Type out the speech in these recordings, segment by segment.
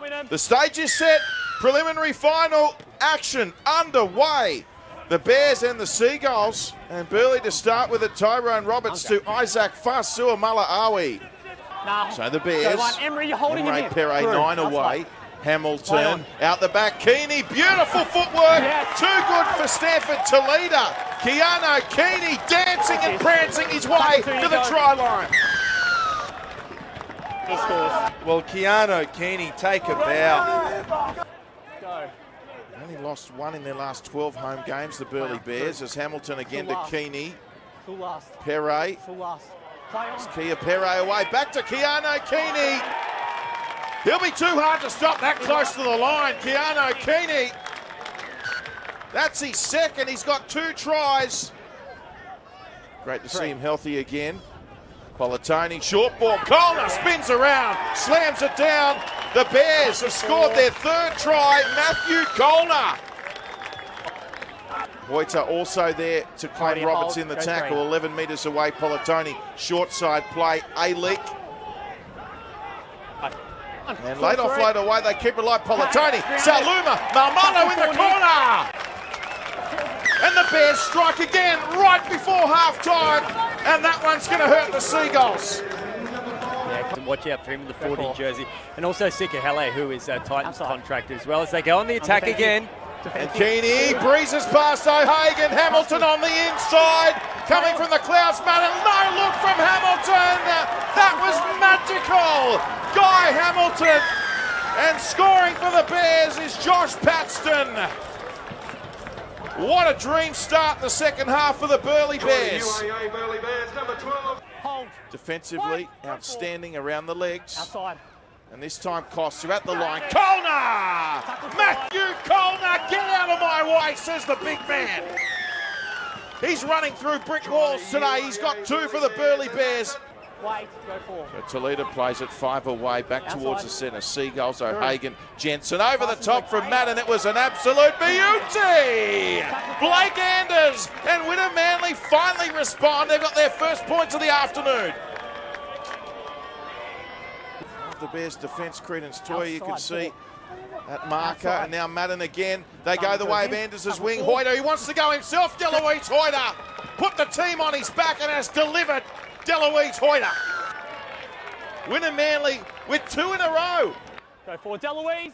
Well done, Wynnum. The stage is set. Preliminary final action underway. The Bears and the Seagulls. And Burleigh to start with it. Tyrone Roberts to Isaac Fasua Malaawi. Nah. So the Bears. Emery, you're holding Emre. Pere Through. nine That's away. right. Hamilton out the back. Keeney, beautiful footwork. Yes. Too good for Stanford Toledo. Keanu Keeney dancing and prancing his way to the try line. He scores. Well, Keanu Keeney, take a bow. Go. Only lost one in their last 12 home games, the Burleigh Bears, as Hamilton again to last. Keeney. Full last. Pere, Full last. Play on. Kia Pere away, back to Keanu Keeney. He'll be too hard to stop that close to the line. Keanu Keeney. That's his second. He's got two tries. Great to see him healthy again. Polatoni, short ball. Colner spins around, slams it down. The Bears have scored their third try. Matthew Colner. Hoyter also there to claim Roberts in the tackle. 11 metres away. Polatoni, short side play. A leak. And late offload away, they keep it like Polatoni. Saluma, Malmano in the corner. And the Bears strike again right before half time. And that one's going to hurt the Seagulls. Yeah, watch out for him in the 40 jersey. And also Sikahele, who is a Titans Outside. contractor as well, as they go on the attack again. And Defensive. Keeney breezes past O'Hagan. Hamilton on the inside. Coming from the clouds, Madden. No look from Hamilton. That was magical. Guy Hamilton. And scoring for the Bears is Josh Paxton. What a dream start in the second half for the Burleigh Bears. UAA Burleigh Bears, number 12. Hold. Defensively, outstanding around the legs. Outside. And this time costs you at the line. Colner! Matthew Colner, get out of my way, says the big man. He's running through brick walls today. He's got two for the Burley Bears. Wait. Go four. So Toledo plays it five away, back towards the centre. Seagulls, O'Hagan, Jensen over the top from Madden. It was an absolute beauty. Blake Anders and Wynnum Manly finally respond. They've got their first points of the afternoon. The Bears' defence, Credence Toy, you can Outside, see at marker, Outside. and now Madden again. They go the way of. Anders' wing. four. Hoyter, he wants to go himself. Deloise Hoyter put the team on his back and has delivered. Deloise Hoyter. Wynnum Manly with two in a row. Go for Deloise.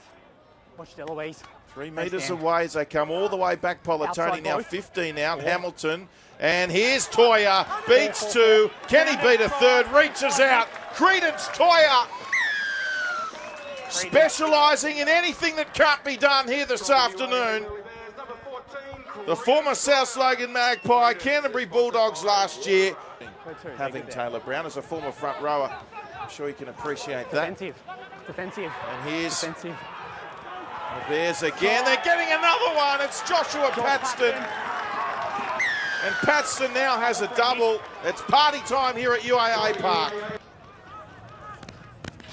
Watch Deloise. Three metres away as they come all the way back. Polatoni now 15 out. Hamilton. And here's Toya. Beats two. Can he beat a third? Reaches out. Credence Toya. Specialising in anything that can't be done here this afternoon. Burleigh Bears, number 14. The former South Logan Magpie, Canterbury Bulldogs last year. Having. Taylor Brown as a former front rower, I'm sure you can appreciate that. Defensive. Defensive. And here's Defensive. the Bears again. They're getting another one. It's Joshua Paxton. And Patston now has a double. It's party time here at UAA Park.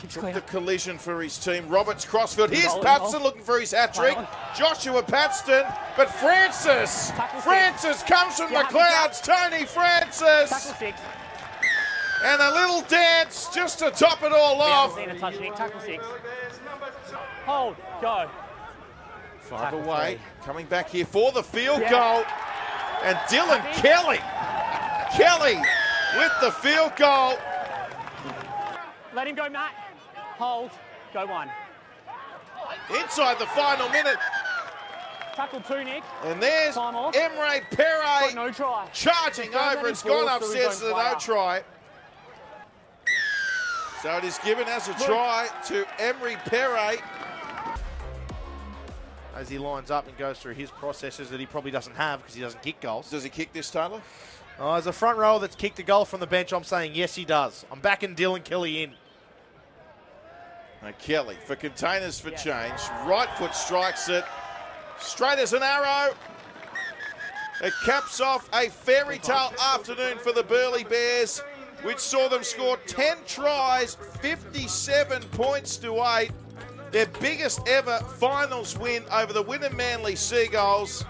Keeps Took clear. the collision for his team. Roberts Crossfield. Here's goal. looking for his hat trick. Joshua Paxton. But Francis. Francis comes from the clouds. Tony Francis. And a little dance just to top it all off. seen a touch, Nick. Tackle six. Bears, number two. Hold. Go. Five away. Coming back here for the field goal. And Dylan Kelly. Kelly with the field goal. Let him go, Matt. Hold. Go one. Inside the final minute. Tackle two, Nick. And there's Time off. Emre Got Pere no try. charging Don't over. It's gone force through his upstairs to the no try. So it is given as a try to Emery Pere. As he lines up and goes through his processes that he probably doesn't have because he doesn't kick goals. Does he kick this, Taylor? Oh, as a front rower that's kicked a goal from the bench, I'm saying yes, he does. I'm backing Dylan Kelly in. Now Kelly for containers for change. Right foot strikes it. Straight as an arrow. It caps off a fairy tale afternoon for the Burleigh Bears, which saw them score 10 tries, 57 points to 8. Their biggest ever finals win over the Wynnum Manly Seagulls.